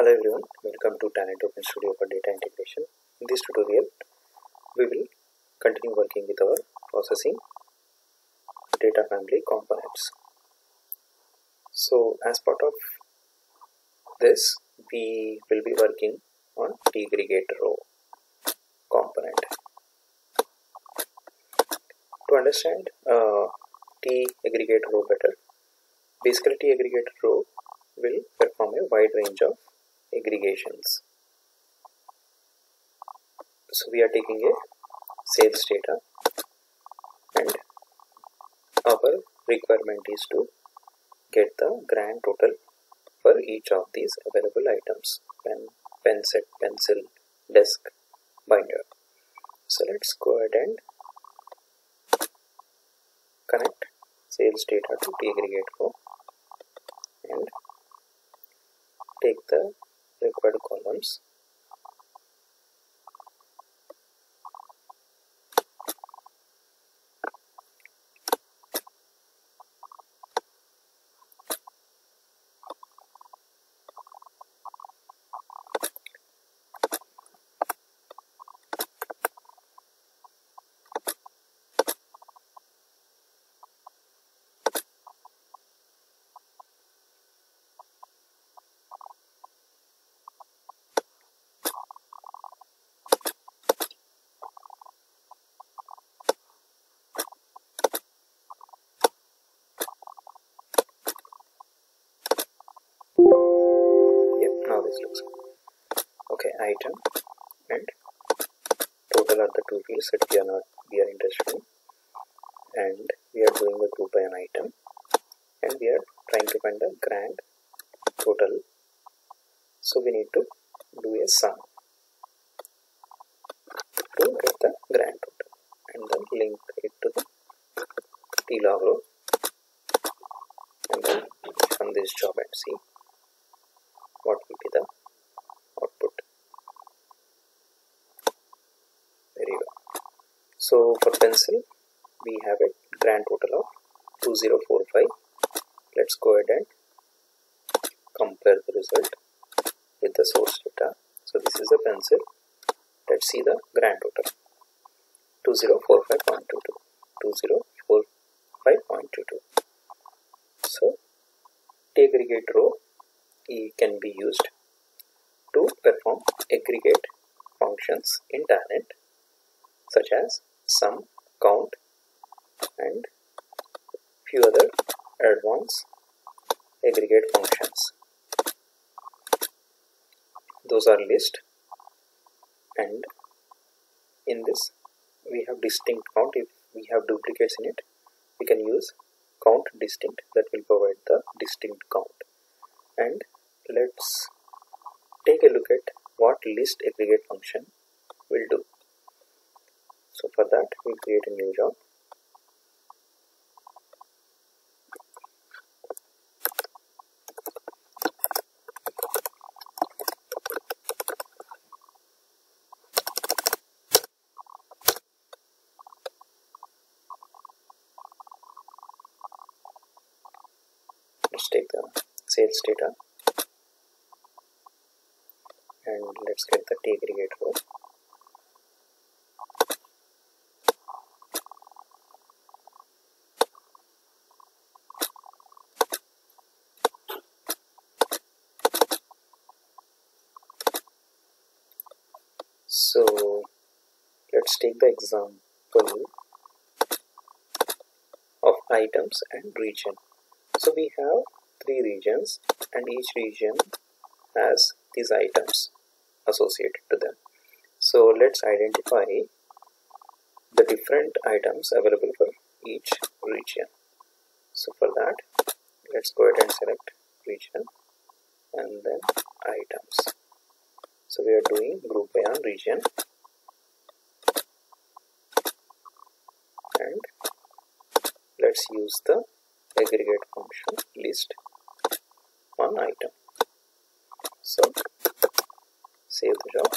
Hello everyone, welcome to Talend Open Studio for Data Integration. In this tutorial, we will continue working with our processing data family components. So, as part of this, we will be working on T-aggregate row component. To understand uh, T-aggregate row better, basically T-aggregate row will perform a wide range of aggregations. So we are taking a sales data uh, and our requirement is to get the grand total for each of these available items pen, pen set, pencil, desk, binder. So let's go ahead and connect sales data to aggregate row and take the required columns Yep, now this looks good. Okay, item and total are the two fields that we are not we are interested in, and we are doing the group by an item, and we are trying to find the grand total. So we need to do a sum to get the grand total, and then link it to the T log row, and then run this job and see what will be the output there you go so for pencil we have a grand total of 2045 let's go ahead and compare the result with the source data. So this is a pencil. Let's see the grand total. 2045.22 2045.22 so aggregate row E can be used to perform aggregate functions in Talend such as sum, count and few other advanced aggregate functions. Those are list and in this we have distinct count if we have duplicates in it we can use count distinct that will provide the distinct count and let's take a look at what list aggregate function will do. So for that we'll create a new job. Let's take the sales data and let's get the T aggregate row. So let's take the example of items and region. So we have three regions and each region has these items associated to them. So let's identify the different items available for each region. So for that, let's go ahead and select region and then items. So we are doing group by on region and let's use the aggregate function list on item. So save the job,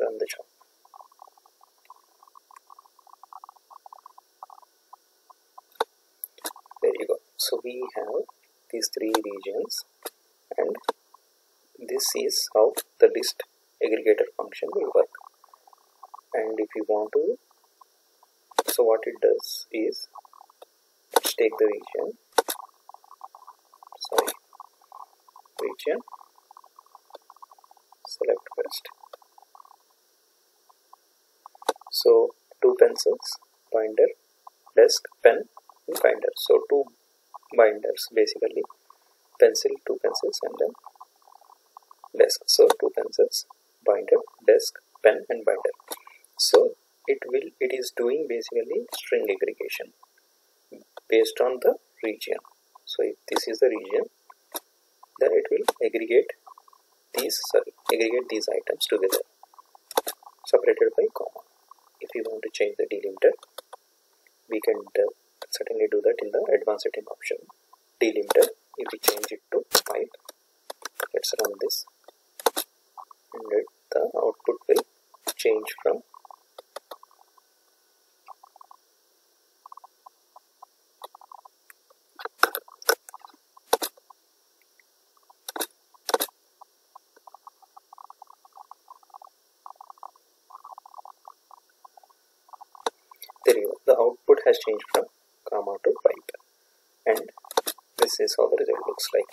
run the job. There you go. So we have these three regions and this is how the list aggregator function will work and if you want to so what it does is take the region. Sorry. Region. Select first so two pencils binder desk pen and binder. So two binders basically. Pencil two pencils and then desk. So two pencils binder desk pen and binder. So it will it is doing basically string aggregation based on the region. So if this is the region then it will aggregate these sorry aggregate these items together separated by comma. If you want to change the delimiter we can certainly do that in the advanced setting option. Delimiter if we change it to 5 let's run this and the output will change from there you go the output has changed from comma to pipe and this is how the result looks like.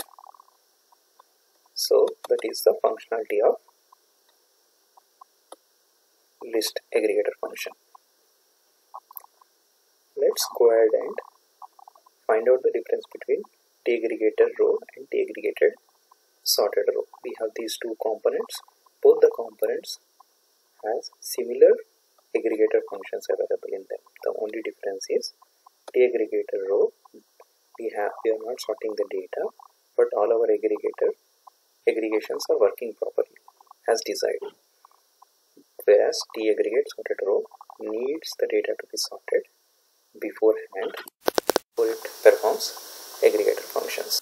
So that is the functionality of list aggregator function. Let's go ahead and find out the difference between t aggregator row and deaggregated sorted row. We have these two components. Both the components has similar aggregator functions available in them. The only difference is the aggregator row we have we are not sorting the data but all our aggregator aggregations are working properly as desired. Whereas t aggregate sorted row needs the data to be sorted beforehand before it performs aggregator functions.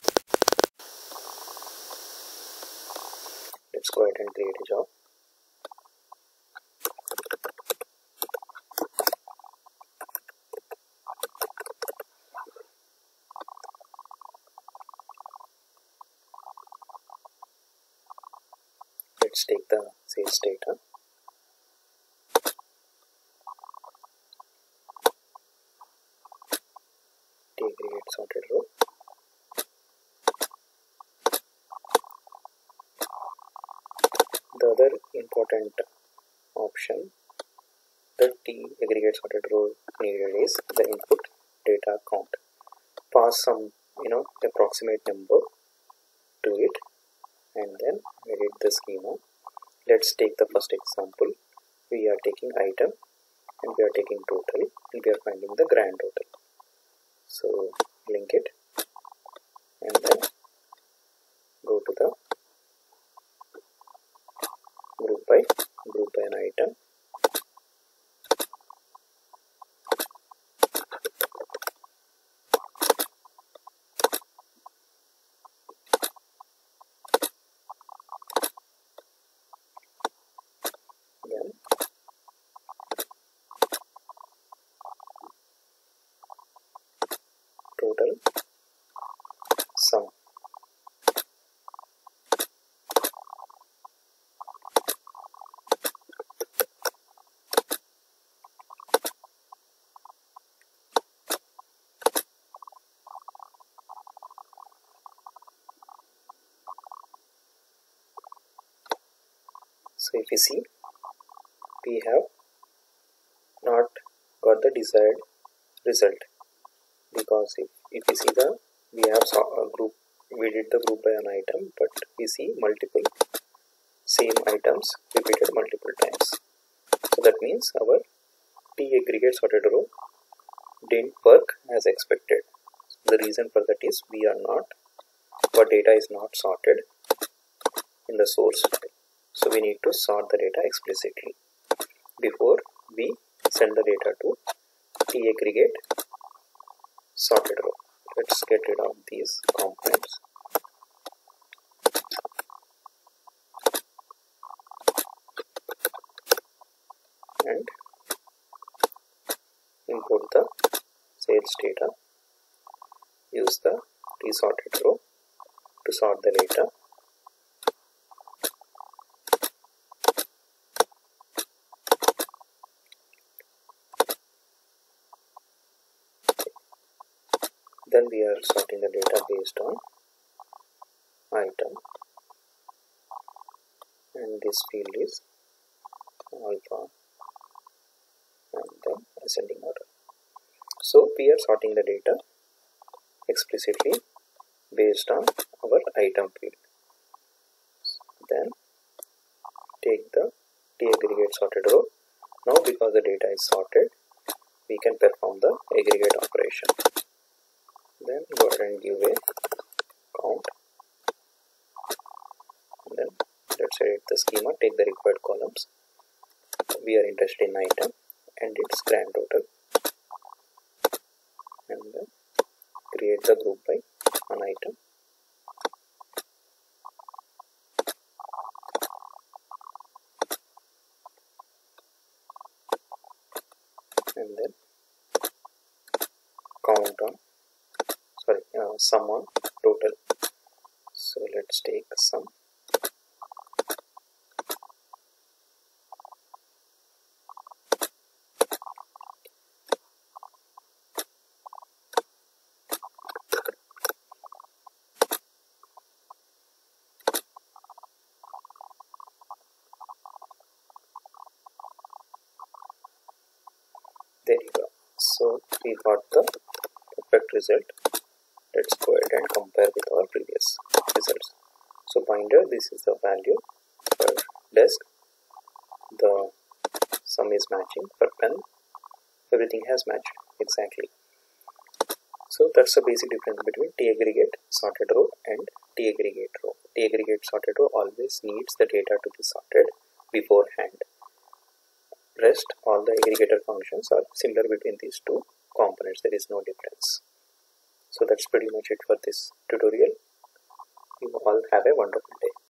Let's go ahead and create a job let's take the sales data the other important option that the aggregate sorted row needed is the input data count pass some you know approximate number to it and then edit the schema let's take the first example we are taking item and we are taking total and we are finding the grand total so link it and then go to the group by group by an item then total sum so if you see we have not got the desired result. Because if, if you see the we have saw a group we did the group by an item but we see multiple same items repeated multiple times. So that means our t aggregate sorted row didn't work as expected. So the reason for that is we are not our data is not sorted in the source. file so we need to sort the data explicitly. Before we send the data to t aggregate sorted row. Let's get rid of these components and import the sales data. Use the t sorted row to sort the data are sorting the data based on item. And this field is alpha and then ascending order. So we are sorting the data explicitly based on our item field. Then take the t aggregate sorted row. Now because the data is sorted we can perform the aggregate operation then go ahead and give a count. Then let's edit the schema take the required columns. We are interested in item and its grand total. And then create the group by an item. And then count on uh, sum on total. So let's take sum there you go. So we got the perfect result let's go ahead and compare with our previous results. So binder this is the value for desk. The sum is matching for pen everything has matched exactly. So that's the basic difference between t aggregate sorted row and t aggregate row. T aggregate sorted row always needs the data to be sorted beforehand. Rest all the aggregator functions are similar between these two components. There is no difference so that's pretty much it for this tutorial. You all have a wonderful day